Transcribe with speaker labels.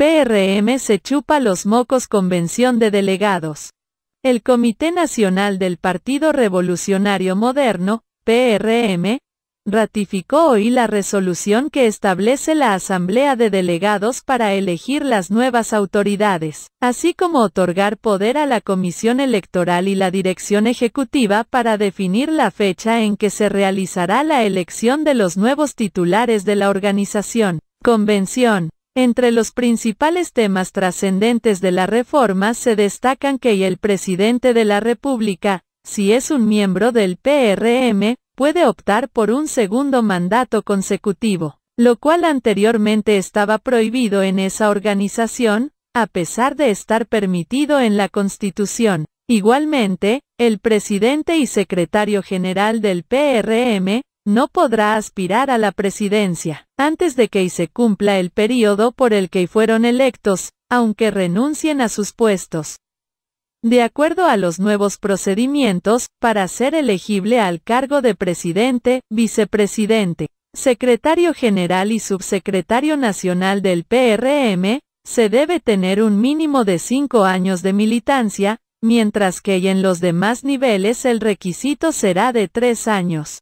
Speaker 1: PRM se chupa los mocos Convención de Delegados. El Comité Nacional del Partido Revolucionario Moderno, PRM, ratificó hoy la resolución que establece la Asamblea de Delegados para elegir las nuevas autoridades, así como otorgar poder a la Comisión Electoral y la Dirección Ejecutiva para definir la fecha en que se realizará la elección de los nuevos titulares de la organización. Convención. Entre los principales temas trascendentes de la reforma se destacan que el presidente de la República, si es un miembro del PRM, puede optar por un segundo mandato consecutivo, lo cual anteriormente estaba prohibido en esa organización, a pesar de estar permitido en la Constitución. Igualmente, el presidente y secretario general del PRM, no podrá aspirar a la presidencia, antes de que se cumpla el período por el que fueron electos, aunque renuncien a sus puestos. De acuerdo a los nuevos procedimientos, para ser elegible al cargo de presidente, vicepresidente, secretario general y subsecretario nacional del PRM, se debe tener un mínimo de cinco años de militancia, mientras que en los demás niveles el requisito será de tres años.